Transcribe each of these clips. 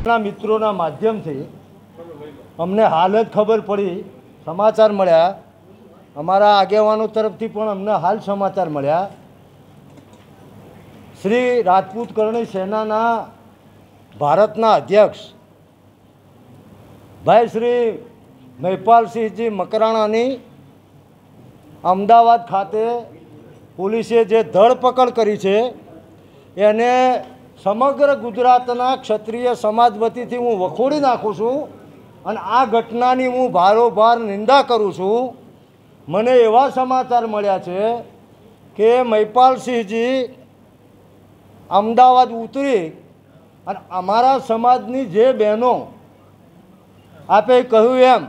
આપણા મિત્રોના માધ્યમથી અમને હાલ જ ખબર પડી, સમાચાર મળ્યા. અમારા આગેવાનો તરફથી પણ અમને હાલ સમાચાર મળ્યા. શ્રી રાજપૂત કરણી સેનાના ભારતના અધ્યક્ષ ભાઈ શ્રી મહેપાલસિંહજી મકરાણાની અમદાવાદ ખાતે પોલીસે જે ધરપકડ કરી છે, એને સમગ્ર ગુજરાતના ક્ષત્રિય સમાજ વતીથી હું વખોડી નાખું છું અને આ ઘટનાની હું ભારોભાર નિંદા કરું છું. મને એવા સમાચાર મળ્યા છે કે મહિપાલસિંહજી અમદાવાદ ઉતરી અને અમારા સમાજની જે બહેનો આપે કહ્યું એમ,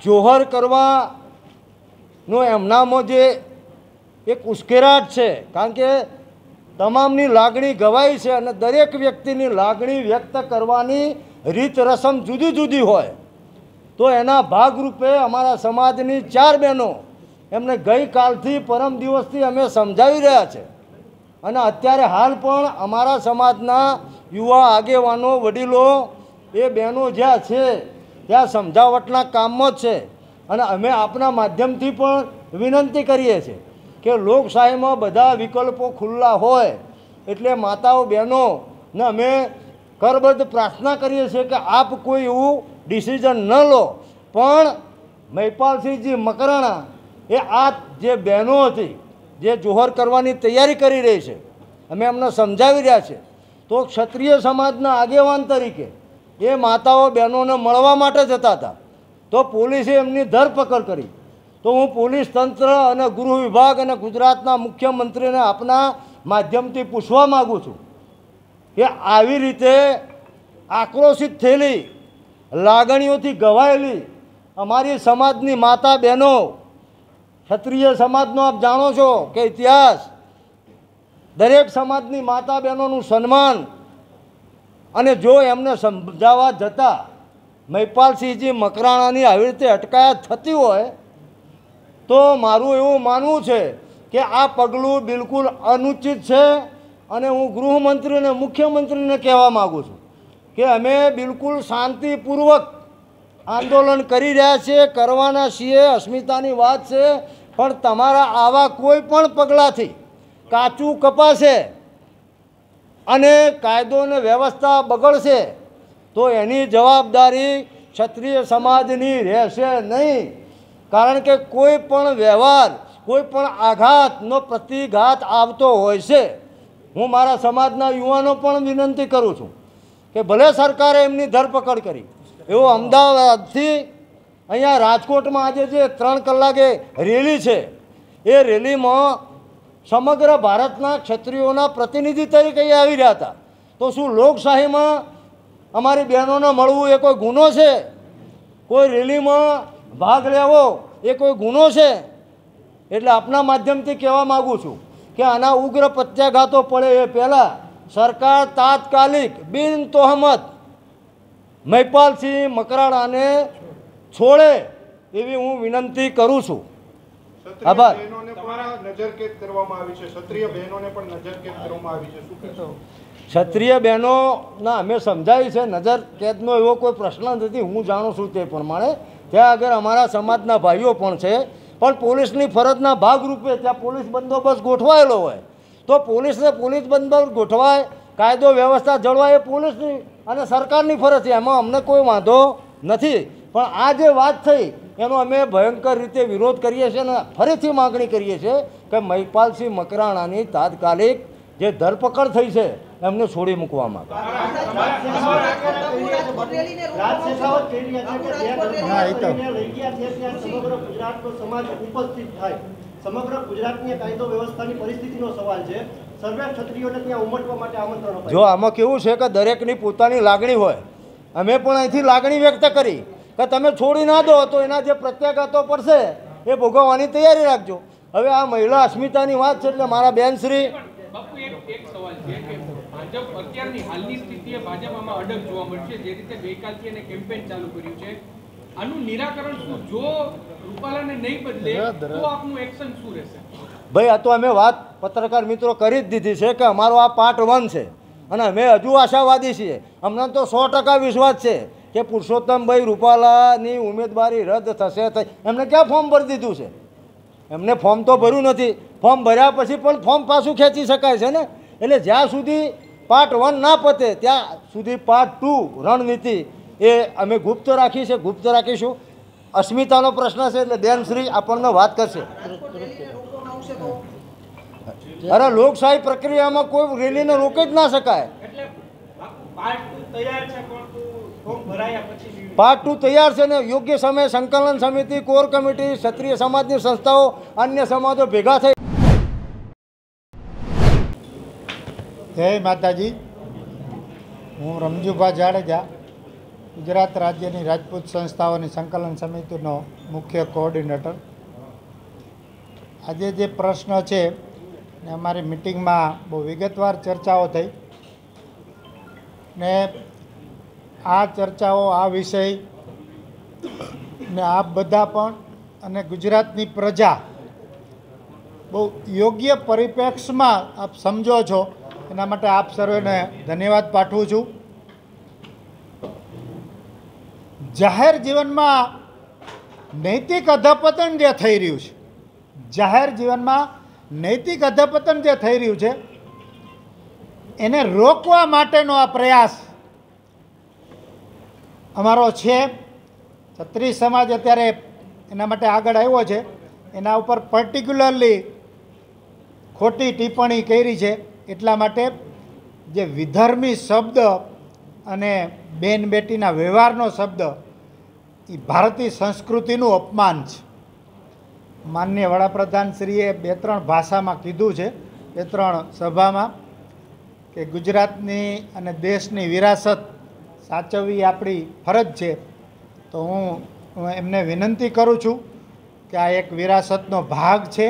જોહર કરવાનો એમનામાં જે એક ઉશ્કેરાટ છે. કારણ કે તમામની લાગણી ગવાઈ છે અને દરેક વ્યક્તિની લાગણી વ્યક્ત કરવાની રીત રસમ જુદી જુદી હોય. તો એના ભાગરૂપે અમારા સમાજની ચાર બહેનો એમને ગઈકાલથી પરમ દિવસથી અમે સમજાવી રહ્યા છે. અને અત્યારે હાલ પણ અમારા સમાજના યુવા આગેવાનો, વડીલો, એ બહેનો જ્યાં છે, ત્યાં સમજાવટના કામમાં છે. અને અમે આપના માધ્યમથી પણ વિનંતી કરીએ છીએ. કે લોકશાહીમાં બધા વિકલ્પો ખુલ્લા હોય એટલે માતાઓ બહેનો ને અમે કરબદ્ધ પ્રાર્થના કરીએ છીએ કે આપ કોઈ એવું ડિસિઝન ન લો. પણ મહિપાલસિંહજી મકરાણા એ આ જે બહેનો હતી, જે જોહર કરવાની તૈયારી કરી રહી છે, અમે એમને સમજાવી રહ્યા છે. તો ક્ષત્રિય સમાજના આગેવાન તરીકે એ માતાઓ બહેનોને મળવા માટે જતા હતા. તો પોલીસે એમની ધરપકડ કરી. તો હું પોલીસ તંત્ર અને ગૃહ વિભાગ અને ગુજરાતના મુખ્યમંત્રીને આપના માધ્યમથી પૂછવા માગું છું કે આવી રીતે આક્રોશિત થયેલી, લાગણીઓથી ગવાયેલી અમારી સમાજની માતા બહેનો, ક્ષત્રિય સમાજનો આપ જાણો છો કે ઇતિહાસ દરેક સમાજની માતા બહેનોનું સન્માન અને જો એમને સમજાવવા જતાં મહિપાલસિંહજી મકરાણાની આવી રીતે અટકાયત થતી હોય તો મારું એવું માનવું છે કે આ પગલું બિલકુલ અનુચિત છે અને હું ગૃહમંત્રીને, મુખ્યમંત્રીને કહેવા માગું છું કે અમે બિલકુલ શાંતિપૂર્વક આંદોલન કરી રહ્યા છીએ, કરવાના છીએ, અસ્મિતાની વાત છે, પણ તમારા આવા કોઈ પણ પગલાંથી કાચું કપાશે અને કાયદો અને વ્યવસ્થા બગડશે, તો એની જવાબદારી ક્ષત્રિય સમાજની રહેશે નહીં. કારણ કે કોઈ પણ વ્યવહાર, કોઈ પણ આઘાતનો પ્રતિઘાત આવતો હોય છે, હું મારા સમાજના યુવાનો પણ વિનંતી કરું છું કે ભલે સરકારે એમની ધરપકડ કરી, એવો અમદાવાદથી અહીંયા રાજકોટમાં આજે જે ત્રણ કલાકે રેલી છે, એ રેલીમાં સમગ્ર ભારતના ક્ષત્રિયોના પ્રતિનિધિ તરીકે આવી રહ્યા હતા. તો શું લોકશાહીમાં અમારી બહેનોને મળવું એ કોઈ ગુનો છે? કોઈ રેલીમાં ભાગ લેવો એ કોઈ ગુનો છે? એટલે આપના માધ્યમથી કહેવા માગું છું કે આના ઉગ્ર પ્રત્યાઘાતો પડે એ પહેલાં સરકાર તાત્કાલિક બિન તોહમત મહિપાલસિંહ મકરાણાને છોડે એવી હું વિનંતી કરું છું. આભાર. ક્ષત્રિય બહેનોના અમે સમજાવી છે નજર કેદનો એવો કોઈ પ્રશ્ન નથી. હું જાણું છું તે પ્રમાણે. ત્યાં આગળ અમારા સમાજના ભાઈઓ પણ છે, પણ પોલીસની ફરજના ભાગરૂપે ત્યાં પોલીસ બંદોબસ્ત ગોઠવાયેલો હોય. તો પોલીસને પોલીસ બંદોબસ્ત ગોઠવાય, કાયદો વ્યવસ્થા જળવાય એ પોલીસની અને સરકારની ફરજ છે, એમાં અમને કોઈ વાંધો નથી. પણ આ જે વાત થઈ, એનો અમે ભયંકર રીતે વિરોધ કરીએ છીએ અને ફરીથી માગણી કરીએ છીએ કે મહિપાલસિંહ મકરાણાની તાત્કાલિક જે ધરપકડ થઈ છે, એમને છોડી મૂકવામાં જો આમાં કેવું છે કે દરેકની પોતાની લાગણી હોય, અમે પણ અહીંથી લાગણી વ્યક્ત કરી કે તમે છોડી ના દો તો એના જે પ્રત્યાઘાતો પડશે એ ભોગવવાની તૈયારી રાખજો. હવે આ મહિલા અસ્મિતાની વાત છે એટલે મારા બેનશ્રી એક સવાલ છે કે ભાજપ અત્યારની હાલની સ્થિતિએ ભાજપ આમાં અડગ જોવા મળશે જે રીતે ગઈકાલથી એને કેમ્પેન ચાલુ કર્યું છે. આનું નિરાકરણ શું? જો રૂપાલાને નહીં બદલે તો આપનું એક્શન શું રહેશે? ભાઈ આ તો અમે વાત પત્રકાર મિત્રો કરી જ દીધી છે કે અમારો આ પાર્ટ વન છે. અને અમે હજુ આશાવાદી છીએ. અમને તો સો ટકા વિશ્વાસ છે કે પુરુષોત્તમભાઈ રૂપાલાની ઉમેદવારી રદ થશે એમને ક્યાં ફોર્મ ભરી દીધું છે? એમને ફોર્મ તો ભર્યું નથી. ફોર્મ ભર્યા પછી પણ ફોર્મ પાછું ખેંચી શકાય છે ને? એટલે જ્યાં સુધી પાર્ટ વન ના પતે ત્યાં સુધી પાર્ટ ટુ રણનીતિ એ અમે ગુપ્ત રાખી છે ગુપ્ત રાખીશું. અસ્મિતાનો પ્રશ્ન છે એટલે બેનશ્રી આપણને વાત કરશે. અરે લોકશાહી પ્રક્રિયામાં કોઈ રેલીને રોકી જ ના શકાય. પાર્ટ ટુ તૈયાર છે ને યોગ્ય સમયે સંકલન સમિતિ કોર કમિટી ક્ષત્રિય સમાજની સંસ્થાઓ અન્ય સમાજો ભેગા થઈ જય માતાજી. હું રમજુભા જાડેજા, ગુજરાત રાજ્યની રાજપૂત સંસ્થાઓની સંકલન સમિતિનો મુખ્ય કોઓર્ડિનેટર. આજે જે પ્રશ્ન છે, ને અમારી મિટિંગમાં બહુ વિગતવાર ચર્ચાઓ થઈ. ને આ ચર્ચાઓ, આ વિષય, ને આપ બધા પણ, અને ગુજરાતની પ્રજા બહુ યોગ્ય પરિપ્રેક્ષમાં આપ સમજો છો. એના માટે આપ સર્વેને ધન્યવાદ પાઠવું છું. જાહેર જીવનમાં નૈતિક અધપતન જે થઈ રહ્યું છે, જાહેર જીવનમાં નૈતિક અધપતન જે થઈ રહ્યું છે, એને રોકવા માટેનો આ પ્રયાસ અમારો છે. છત્રીસ સમાજ અત્યારે એના માટે આગળ આવ્યો છે. એના ઉપર પર્ટિક્યુલરલી ખોટી ટિપ્પણી કરી છે. એટલા માટે જે વિધર્મી શબ્દ અને બેન બેટીના વ્યવહારનો શબ્દ, એ ભારતીય સંસ્કૃતિનું અપમાન છે. માનનીય વડાપ્રધાનશ્રીએ બે ત્રણ ભાષામાં કીધું છે, બે ત્રણ સભામાં, કે ગુજરાતની અને દેશની વિરાસત સાચવવી આપણી ફરજ છે. તો હું એમને વિનંતી કરું છું કે આ એક વિરાસતનો ભાગ છે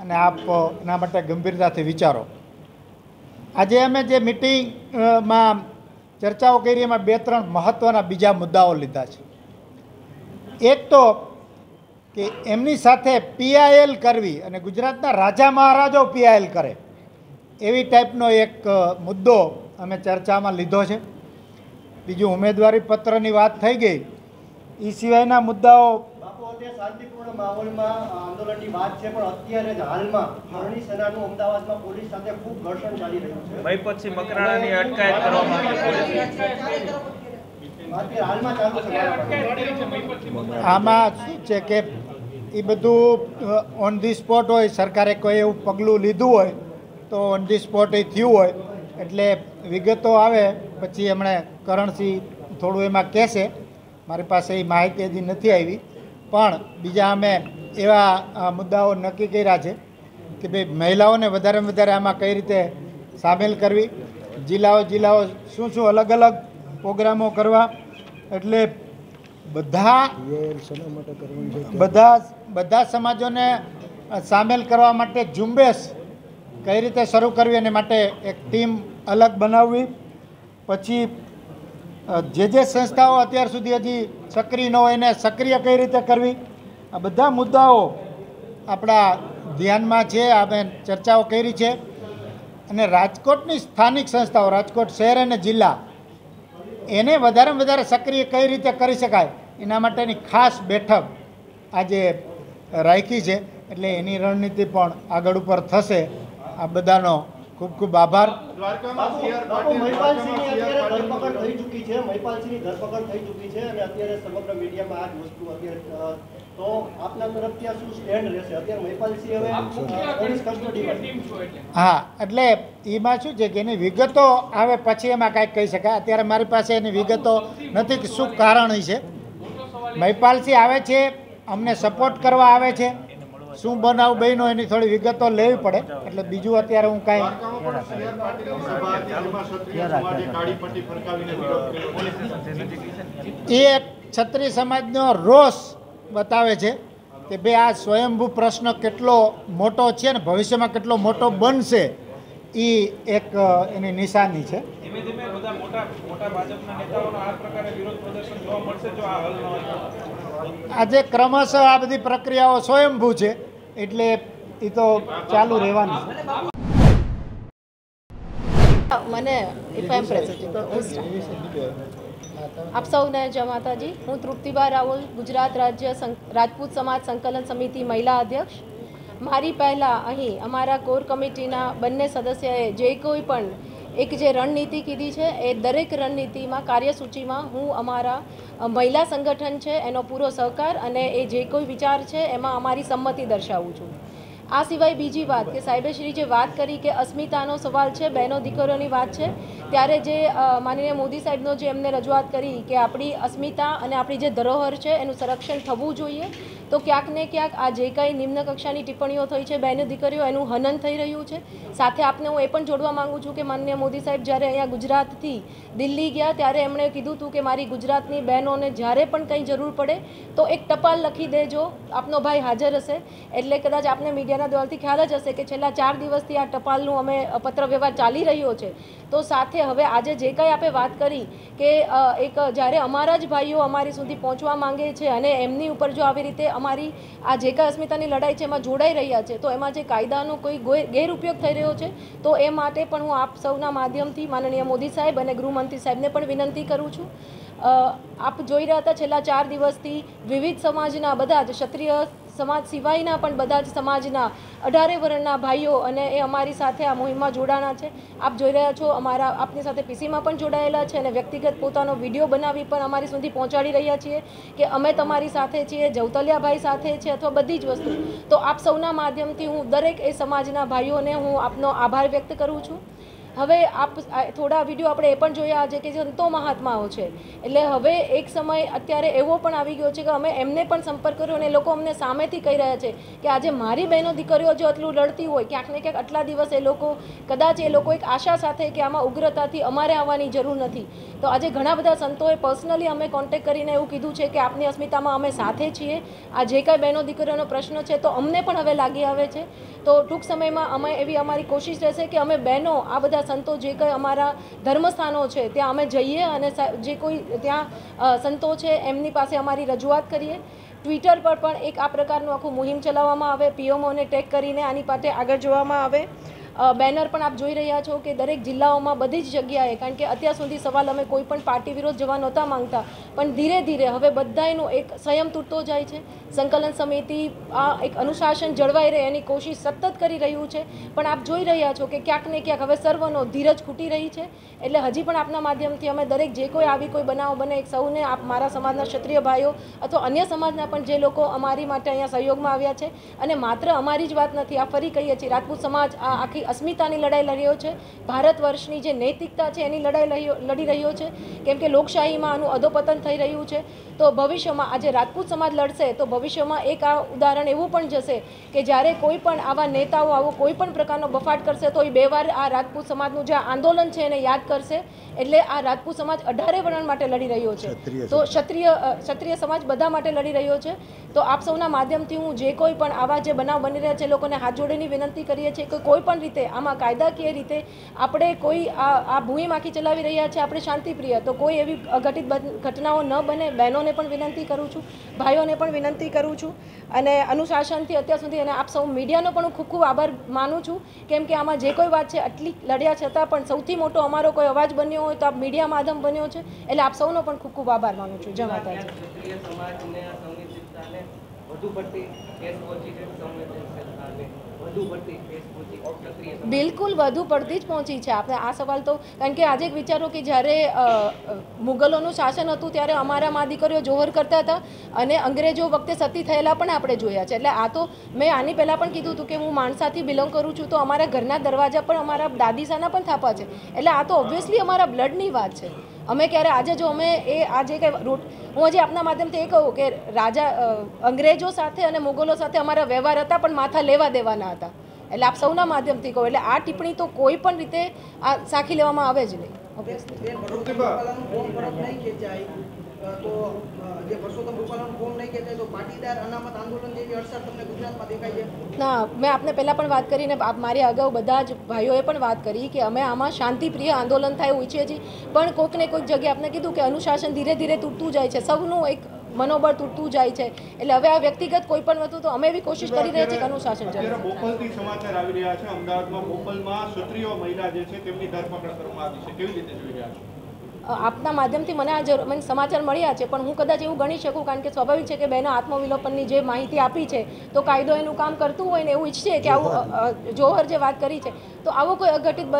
અને આપ એના માટે ગંભીરતાથી વિચારો. આજે અમે જે મિટિંગમાં ચર્ચાઓ કરી, એમાં બે ત્રણ મહત્ત્વના બીજા મુદ્દાઓ લીધા છે. એક તો કે એમની સાથે પીઆઈએલ કરવી અને ગુજરાતના રાજા મહારાજો પીઆઈએલ કરે, એવી ટાઈપનો એક મુદ્દો અમે ચર્ચામાં લીધો છે. બીજું ઉમેદવારી પત્રની વાત થઈ ગઈ. એ સિવાયના મુદ્દાઓ બાપુ શાંતિપૂર્ણ માહોલમાં આંદોલનની વાત છે પણ અત્યારે જ હાલમાં કરણી સેનાનું અમદાવાદમાં પોલીસ સાથે ખૂબ ઘર્ષણ ચાલી રહ્યું છે. ભાઈ પછી મકરાણાની અટકાયત કરવામાં આવી હાલમાં ચાલુ છે અટકાયત કરી છે મહિપતસિંહ આમાં શું છે કે એ બધું ઓન ધી સ્પોટ હોય સરકારે કોઈ એવું પગલું લીધું હોય તો ઓન ધી સ્પોટ એ થયું હોય. એટલે વિગતો આવે પછી એમણે કરણસિંહ થોડું એમાં કહેશે. મારી પાસે એ માહિતી હજી નથી આવી. પણ બીજા અમે એવા મુદ્દાઓ નક્કી કર્યા છે કે ભાઈ મહિલાઓને વધારેમાં વધારે આમાં કઈ રીતે સામેલ કરવી, જિલ્લાઓ જિલ્લાઓ શું શું અલગ અલગ પ્રોગ્રામો કરવા, એટલે બધા બધા બધા સમાજોને સામેલ કરવા માટે ઝુંબેશ કઈ રીતે શરૂ કરવી એને માટે એક ટીમ અલગ બનાવવી, પછી જે જે સંસ્થાઓ અત્યાર સુધી હજી સક્રિય ન હોય એને સક્રિય કઈ રીતે કરવી? આ બધા મુદ્દાઓ આપણા ધ્યાનમાં છે આપણે ચર્ચાઓ કરી છે. અને રાજકોટની સ્થાનિક સંસ્થાઓ, રાજકોટ શહેર અને જિલ્લા, એને વધારેમાં વધારે સક્રિય કઈ રીતે કરી શકાય? એના માટેની ખાસ બેઠક આજે રાખી છે. એટલે એની રણનીતિ પણ આગળ ઉપર થશે. આ બધાનો ખૂબ ખૂબ આભાર. ધરપકડ થઈ ચૂકી છે મહિપાલસિંહની ધરપકડ થઈ ચૂકી છે અને અત્યારે સમગ્ર મીડિયામાં આ જ વસ્તુ અત્યારે તો આપના તરફથી આ શું સ્ટેન્ડ રહેશે? અત્યારે મહિપાલસિંહ હવે પોલીસ કસ્ટડીમાં હા એટલે એમાં શું છે કે એની વિગતો આવે પછી એમાં કાંઈક કહી શકાય. અત્યારે મારી પાસે એની વિગતો નથી કે શું કારણ છે. મહિપાલસિંહ આવે છે અમને સપોર્ટ કરવા આવે છે. શું બનાવ બન્યો એની થોડી વિગતો લેવી પડે એટલે બીજું અત્યારે હું કાંઈ એ ક્ષત્રિય સમાજનો રોષ બતાવે છે કે ભાઈ આ સ્વયંભૂ પ્રશ્ન કેટલો મોટો છે ને ભવિષ્યમાં કેટલો મોટો બનશે એ એક એની નિશાની છે મોટા મોટા ભાજપના નેતાઓનો આ પ્રકારે વિરોધ પ્રદર્શન જોવા મળશે જો આ હલ ન. આજે ક્રમશઃ આ બધી પ્રક્રિયાઓ સ્વયંભૂ છે, એટલે એ તો ચાલુ રહેવાની છે. મને. આપ સૌને જય માતાજી. હું તૃપ્તિબા રાવલ, ગુજરાત રાજ્ય રાજપૂત સમાજ સંકલન સમિતિ મહિલા અધ્યક્ષ. મારી પહેલાં અહીં અમારા કોર કમિટીના બંને સદસ્યએ જે કોઈ પણ એક જે રણનીતિ કીધી છે, એ દરેક રણનીતિમાં, કાર્યસૂચિમાં હું અમારા મહિલા સંગઠન છે, એનો પૂરો સહકાર અને એ જે કોઈ વિચાર છે, એમાં અમારી સંમતિ દર્શાવું છું. આ સિવાય બીજી વાત કે સાહેબે શ્રી જે વાત કરી કે અસ્મિતાનો સવાલ છે, બહેનો દીકરીઓની વાત છે, ત્યારે જે માનીને મોદી સાહેબનો જે એમને રજૂઆત કરી કે આપણી અસ્મિતા અને આપણી જે ધરોહર છે, એનું સંરક્ષણ થવું જોઈએ તો ક્યાંક ને ક્યાંક આ જે કંઈ નિમ્ન કક્ષાની ટિપ્પણીઓ થઈ છે બહેનો દીકરીઓ, એનું હનન થઈ રહ્યું છે. સાથે આપને હું એ પણ જોડવા માંગુ છું કે માનનીય મોદી સાહેબ, જ્યારે અહીંયા ગુજરાતથી દિલ્હી ગયા, ત્યારે એમણે કીધું હતું કે મારી ગુજરાતની બહેનોને જ્યારે પણ કંઈ જરૂર પડે, તો એક ટપાલ લખી દેજો. આપનો ભાઈ હાજર હશે. એટલે કદાચ આપને મીડિયાના દ્વારથી ખ્યાલ જ હશે કે છેલ્લા ચાર દિવસથી આ ટપાલનું અમે પત્રવ્યવહાર પત્ર વ્યવહાર ચાલી રહ્યો છે. તો સાથે હવે આજે જે કંઈ આપણે વાત કરી કે એક, જ્યારે અમારા જ ભાઈઓ અમારી સુધી પહોંચવા માંગે છે અને એમની ઉપર જો આવી રીતે અમારી આ જે કાંઈ અસ્મિતાની લડાઈ છે એમાં જોડાઈ રહ્યા છે, તો એમાં જે કાયદાનો કોઈ ગેરઉપયોગ થઈ રહ્યો છે, તો એ માટે પણ હું આપ સૌના માધ્યમથી માનનીય મોદી સાહેબ અને ગૃહમંત્રી સાહેબને પણ વિનંતી કરું છું. આપ જોઈ રહ્યા હતા છેલ્લા ચાર દિવસથી વિવિધ સમાજના બધા જ ક્ષત્રિય સમાજ સિવાયના પણ બધા જ સમાજના અઢારે વર્ણના ભાઈઓ અને એ અમારી સાથે આ મુહિમમાં જોડાણા છે. આપ જોઈ રહ્યા છો, અમારા આપની સાથે પીસીમાં પણ જોડાયેલા છે અને વ્યક્તિગત પોતાનો વીડિયો બનાવી પણ અમારી સુધી પહોંચાડી રહ્યા છીએ કે અમે તમારી સાથે છીએ, જવતલિયાભાઈ સાથે છે અથવા બધી જ વસ્તુ. તો આપ સૌના માધ્યમથી હું દરેક એ સમાજના ભાઈઓને હું આપનો આભાર વ્યક્ત કરું છું. હવે આપ થોડા વીડિયો આપણે એ પણ જોયા છે કે સંતો મહાત્માઓ છે. એટલે હવે એક સમય અત્યારે એવો પણ આવી ગયો છે કે અમે એમને પણ સંપર્ક કર્યો અને એ લોકો અમને સામેથી કહી રહ્યા છે કે આજે મારી બહેનો દીકરીઓ જો આટલું લડતી હોય, ક્યાંક ને ક્યાંક આટલા દિવસ એ લોકો કદાચ એ લોકો એક આશા સાથે કે આમાં ઉગ્રતાથી અમારે આવવાની જરૂર નથી. તો આજે ઘણા બધા સંતોએ પર્સનલી અમે કોન્ટેક્ટ કરીને એવું કીધું છે કે આપની અસ્મિતામાં અમે સાથે છીએ. આ જે કાંઈ બહેનો દીકરીઓનો પ્રશ્ન છે તો અમને પણ હવે લાગી આવે છે. તો ટૂંક સમયમાં અમે એવી અમારી કોશિશ રહેશે કે અમે બહેનો આ બધા સંતો જે કંઈ અમારા ધર્મસ્થાનો છે, ત્યાં અમે જઈએ અને જે કોઈ ત્યાં સંતો છે, એમની પાસે અમારી રજૂઆત કરીએ. ટ્વિટર પર પણ એક આ પ્રકારનું આખું મુહિમ ચલાવવામાં આવે, પીએમઓને ટેગ કરીને આની પાસે આગળ જોવામાં આવે. બેનર પણ આપ જોઈ રહ્યા છો કે દરેક જિલ્લાઓમાં બધી જ જગ્યાએ, કારણ કે અત્યાર સુધી સવાલ અમે કોઈ પણ પાર્ટી વિરોધ જવા નહોતા માંગતા, પણ ધીરે ધીરે હવે બધાયનો એક સંયમ તૂટતો જાય છે. સંકલન સમિતિ આ એક અનુશાસન જળવાઈ રહે એની કોશિશ સતત કરી રહ્યું છે. પણ આપ જોઈ રહ્યા છો કે ક્યાંક ને ક્યાંક હવે સર્વનો ધીરજ ખૂટી રહી છે. એટલે હજી પણ આપના માધ્યમથી અમે દરેક જે કોઈ આવી કોઈ બનાવ બને સૌને આપ મારા સમાજના ક્ષત્રિય ભાઈઓ અથવા અન્ય સમાજના પણ જે લોકો અમારી માટે અહીંયા સહયોગમાં આવ્યા છે. અને માત્ર અમારી જ વાત નથી આ ફરી કહીએ છીએ, રાજપૂત સમાજ આ આખી અસ્મિતાની લડાઈ લડી રહ્યો છે. ભારત વર્ષની જે નૈતિકતા છે એની લડાઈ લડ્યો- લડી રહ્યો છે. કેમ કે લોકશાહીમાં આનું અધોપતન થઈ રહ્યું છે. તો ભવિષ્યમાં આજે રાજપૂત સમાજ લડશે તો ભવિષ્યમાં એક આ ઉદાહરણ એવું પણ જશે કે જ્યારે કોઈ પણ આવા નેતાઓ આવો કોઈ પણ પ્રકારનો બફાટ કરશે તો એ બે વાર આ રાજપૂત સમાજનું જે આંદોલન છે એને યાદ કરશે. એટલે આ રાજપૂત સમાજ અઢારે વર્ણ માટે લડી રહ્યો છે. તો ક્ષત્રિય ક્ષત્રિય સમાજ બધા માટે લડી રહ્યો છે. તો આપ સૌના માધ્યમથી હું જે કોઈ પણ આવા જે બનાવ બની રહ્યા છે લોકોને હાથ જોડીની વિનંતી કરીએ છીએ કે કોઈ પણ રીતે, આમાં કાયદાકીય રીતે આપણે કોઈ આ આ ભૂમિ ચલાવી રહ્યા છે, આપણે શાંતિપ્રિય. તો કોઈ એવી અઘટિત ઘટનાઓ ન બને. બહેનોને પણ વિનંતી કરું છું, ભાઈઓને પણ વિનંતી કરું છું અને અનુશાસનથી અત્યાર સુધી અને આપ સૌ મીડિયાનો પણ હું ખૂબ ખૂબ આભાર માનું છું. કેમ કે આમાં જે કોઈ વાત છે, આટલી લડ્યા છતાં પણ સૌથી મોટો અમારો કોઈ અવાજ બન્યો હોય તો આ મીડિયા માધ્યમ બન્યો છે, એટલે આપ સૌનો પણ ખૂબ ખૂબ આભાર માનું છું. જય માતાજી. વધુ પડતી બિલકુલ વધુ પડતી જ પહોંચી છે. આપણે આ સવાલ તો, કારણ કે આજે વિચારો કે જ્યારે મુગલોનું શાસન હતું ત્યારે અમારા મા દીકરીઓ જોહર કરતા હતા અને અંગ્રેજો વખતે સતી થયેલા પણ આપણે જોયા છે. એટલે આ તો મેં આની પહેલાં પણ કીધું હતું કે હું માણસાથી બિલોંગ કરું છું તો અમારા ઘરના દરવાજા પણ અમારા દાદીસાના પણ થાપા છે. એટલે આ તો ઓબ્વિયસલી અમારા બ્લડની વાત છે. અમે ક્યારે આજે જો અમે એ આજે કંઈ રૂટ હું હજી આપના માધ્યમથી એ કહું કે રાજા અંગ્રેજો સાથે અને મુગલો સાથે અમારા વ્યવહાર હતા પણ માથા લેવા દેવાના હતા એટલે આપ સૌના માધ્યમથી કહો એટલે આ ટિપ્પણી તો કોઈ પણ રીતે આ સાખી લેવામાં આવે જ નહીં obviously. બેન, પરસોત્તમ રૂપાલાનું ફોર્મ પરત નહીં ખેંચાય અ, તો અ, જે પરસોત્તમ રૂપાલાનું ફોર્મ નહીં ખેંચાય તો પાટીદાર અનામત આંદોલન જેવી અડસર તમને ગુજરાતમાં દેખાય છે. ના મેં આપને પહેલાં પણ વાત કરીને મારી અગાઉ બધા જ ભાઈઓએ પણ વાત કરી કે અમે આમાં શાંતિપ્રિય આંદોલન થાય એવું ઈચ્છીએ છીએ. પણ કોઈક ને કોઈક જગ્યાએ આપણે કીધું કે અનુશાસન ધીરે ધીરે તૂટતું જાય છે. સૌનું એક મનોબળ તૂટતું જાય છે. એટલે હવે આ વ્યક્તિગત કોઈ પણ વસ્તુ તો અમે એવી કોશિશ કરી રહ્યા છીએ કે અનુશાસન જળવાય બોપલથી સમાચાર આવી રહ્યા છે. અમદાવાદમાં બોપલમાં ક્ષત્રિય મહિલા જે છે તેમની ધરપકડ કરવામાં આવી છે. કેવી રીતે જોઈ રહ્યા છો? આપના માધ્યમથી મને આ જરૂર મને સમાચાર મળ્યા છે પણ હું કદાચ એવું ગણી શકું કારણ કે સ્વાભાવિક છે કે બહેનો આત્મવિલોપનની જે માહિતી આપી છે તો કાયદો એનું કામ કરતું હોય ને એવું ઈચ્છે કે આવું જોહર જે વાત કરી છે તો આવો કોઈ અઘટિત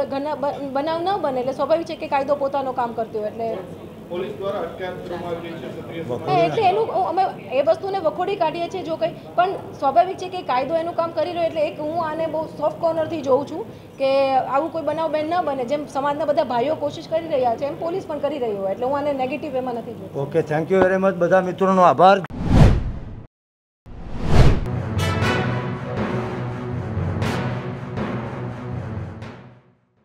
બનાવ ન બને એટલે સ્વાભાવિક છે કે કાયદો પોતાનું કામ કરતું હોય એટલે પોલીસ દ્વારા અટકાયત કરવામાં આવી રહી છે ક્ષત્રિય સમાજ એટલે એનું અમે એ વસ્તુને વખોડી કાઢીએ છીએ જો કંઈ. પણ સ્વાભાવિક છે કે કાયદો એનું કામ કરી રહ્યો એટલે એક હું આને બહુ સોફ્ટ કોર્નરથી જોઉં છું કે આવું કોઈ બનાવ બેન ન બને. જેમ સમાજના બધા ભાઈઓ કોશિશ કરી રહ્યા છે એમ પોલીસ પણ કરી રહ્યો એટલે હું આને નેગેટિવ એમાં નથી જોઉં okay thank you very much બધા મિત્રોનો આભાર.